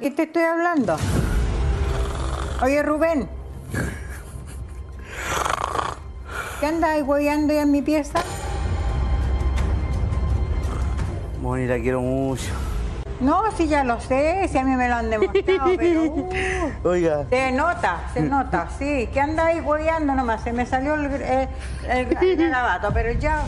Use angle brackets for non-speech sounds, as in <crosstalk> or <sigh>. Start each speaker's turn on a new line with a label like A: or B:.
A: Y te estoy hablando. Oye, Rubén. ¿Qué andas hueveando ya en mi pieza?
B: Moni, la quiero mucho.
A: No, si ya lo sé, si a mí me lo han demostrado, pero... uh, <laughs>
B: Oiga.
A: se nota, se nota, sí. ¿Qué andáis hueveando nomás? Se me salió el, el, el- el garabato, pero ya